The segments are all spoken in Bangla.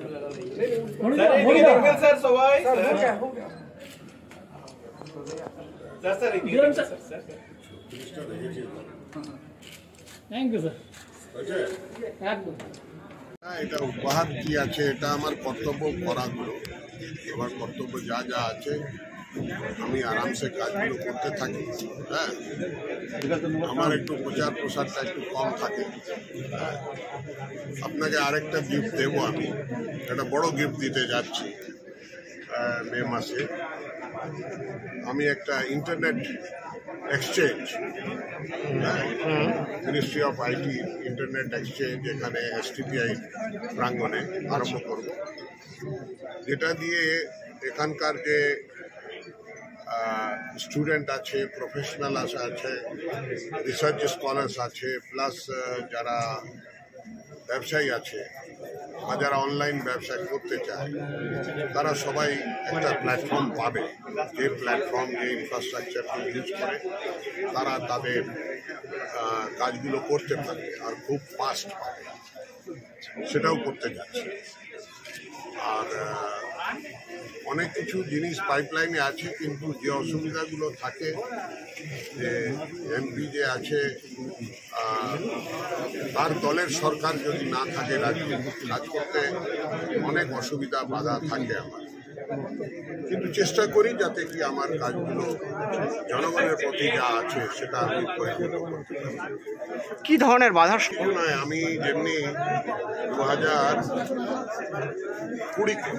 सर মনে एक minute sir Sawai sir sir एक দিলাম স্যার থ্যাংক ইউ স্যার একদম না, এটা উপহার কি আছে এটা আমার কর্তব্য করাগুলো আমার কর্তব্য যা যা আছে আমি আরামসে কাজগুলো করতে থাকি হ্যাঁ? আমার একটু প্রচার প্রসারটা একটু কম থাকে। আপনাকে আরেকটা গিফট দেবো আমি। একটা বড় গিফট দিতে যাচ্ছি মে মাসে। আমি একটা internet exchange ministry of IT internet exchange এখানে এসটিপিআই প্রাঙ্গণে আরম্ভ করব। যেটা দিয়ে এখানকার যে স্টুডেন্ট আছে প্রফেশনাল আছে রিসার্চ স্কলার্স আছে প্লাস যারা ব্যবসায়ী আছে বা যারা অনলাইন ব্যবসা করতে চায়, তারা সবাই একটা প্ল্যাটফর্ম পাবে। যে প্ল্যাটফর্ম যে ইনফ্রাস্ট্রাকচারকে ইউজ করে, তারা তাদের কাজগুলো করতে পারবে আর খুব ফাস্ট পাবে। সেটাও করতে যাচ্ছে। আর অনেক কিছু জিনিস পাইপলাইনে আছে, কিন্তু যে অসুবিধাগুলো থাকে, যে এমপি যে আছে তার দলের সরকার যদি না থাকে রাজ্যে কাজ করতে, অনেক অসুবিধা, বাধা থাকে আমার। কিন্তু চেষ্টা করি যাতে কি আমার কাজগুলো জনগণের প্রতি যা আছে সেটা আমি পরিণত করতে পারি। কি ধরনের বাধার শুধু নয় আমি যেমনি দু হাজার কুড়িতে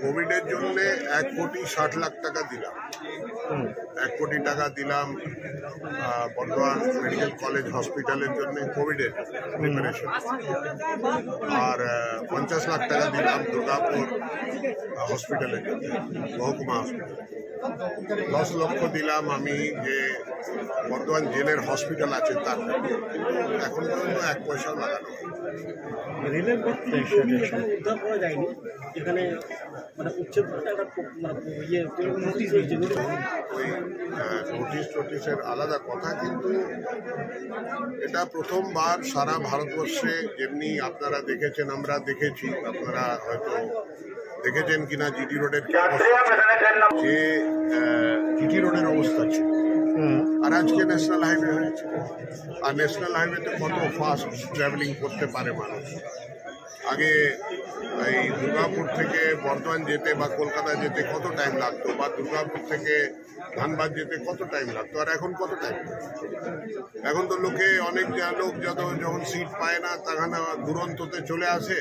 কোভিডের জন্য এক কোটি ষাট লাখ টাকা দিলাম। এক কোটি টাকা দিলাম বর্ধমান মেডিকেল কলেজ হসপিটালের জন্য কোভিডের প্রিপারেশন আর পঞ্চাশ লাখ টাকা দিলাম দুর্গাপুর হসপিটালে জন্য মহকুমা হসপিটাল দশ লক্ষ দিলাম আমি যে বর্ধমান জেলের হসপিটাল আছে তার। এখন পর্যন্ত এক পয়সা লাগানো হয়নি। রেলের ক্ষেত্রে ছবি এখানে উদ্ধার করা যায়নি এখানে মানে উচ্ছেদ একটা মানে ইয়ে নোটিশ রয়েছে ওই নোটিশ টোটিসের আলাদা কথা কিন্তু এটা প্রথমবার সারা ভারতবর্ষে যেমনি আপনারা দেখেছেন আমরা দেখেছি আপনারা হয়তো দেখেছেন কিনা জিটি রোডের। যে জিটি রোডের অবস্থা ছিল। আর আজকে ন্যাশনাল হাইওয়ে হয়েছে। আর ন্যাশনাল হাইওয়েতে কত ফাস্ট ট্রাভেলিং করতে পারে মানুষ? আগে এই দুর্গাপুর থেকে বর্ধমান যেতে বা কলকাতা যেতে কত টাইম লাগতো? বা দুর্গাপুর থেকে ধানবাদ যেতে কত টাইম লাগতো? আর এখন কত টাইম এখন তো লোকে অনেক যা- লোক যত যখন সিট পায় না, তখন দুরন্ততে চলে আসে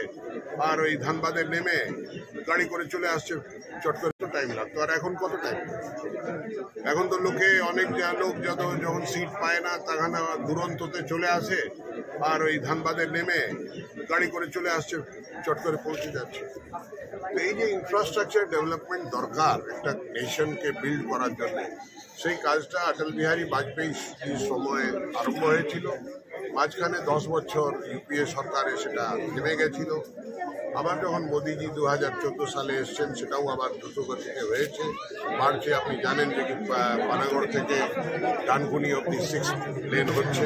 আর ওই ধানবাদে নেমে গাড়ি করে চলে আসছে, চট করে টাইম লাগতো। আর এখন কত টাইম এখন তো লোকে অনেক যা- লোক যত যখন সিট পায় না, তখন দুরন্ততে চলে আসে আর ওই ধানবাদে নেমে গাড়ি করে চলে আসছে, চট করে পৌঁছে যাচ্ছে। তো এই যে ইনফ্রাস্ট্রাকচার ডেভেলপমেন্ট দরকার, একটা নেশনকে বিল্ড করার জন্য, সেই কাজটা অটল বিহারী বাজপেয়ী সময়ে আরম্ভ হয়েছিল। মাঝখানে দশ বছর ইউপিএ সরকারে সেটা নেমে গেছিল। আবার যখন মোদিজি দু হাজার চোদ্দ সালে এসছেন, সেটাও আবার দ্রুতগতিতে হয়েছে। বাড়ছে আপনি জানেন যে পানাগড় থেকে ডানকুনি অব্দি সিক্স লেন হচ্ছে।